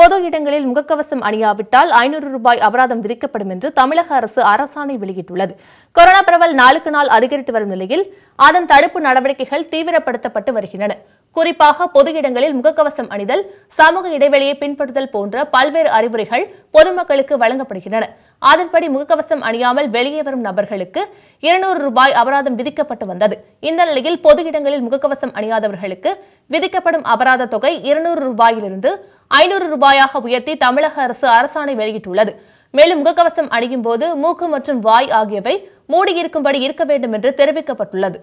பொது இடங்களில் முகக்கவசம் அணியாவிட்டால் ஐநூறு ரூபாய் அபராதம் விதிக்கப்படும் என்று தமிழக அரசு அரசாணை வெளியிட்டுள்ளது. கொரோனா பரவல் நாளுக்கு நாள் அதிகரித்து வரும் நிலையில் அதன் தடுப்பு நடவடிக்கைகள் தீவிரப்படுத்தப்பட்டு வருகின்றன. குறிப்பாக பொது இடங்களில் முகக்கவசம் அணிதல் சமூக இடைவெளியை பின்பற்றுதல் போன்ற பல்வேறு அறிவுரைகள் பொதுமக்களுக்கு வழங்கப்படுகின்றன. அதன்படி முகக்கவசம் அணியாமல் வெளியே வரும் நபர்களுக்கு இருநூறு ரூபாய் அபராதம் விதிக்கப்பட்டு வந்தது. இந்த நிலையில் பொது இடங்களில் முகக்கவசம் அணியாதவர்களுக்கு விதிக்கப்படும் அபராத தொகை இருநூறு ரூபாயிலிருந்து ஐநூறு ரூபாயாக உயர்த்தி தமிழக அரசு அரசாணை வெளியிட்டுள்ளது. மேலும் முகக்கவசம் அணியும் போது மூக்கு மற்றும் வாய் ஆகியவை மூடியிருக்கும்படி இருக்க வேண்டும் என்று தெரிவிக்கப்பட்டுள்ளது.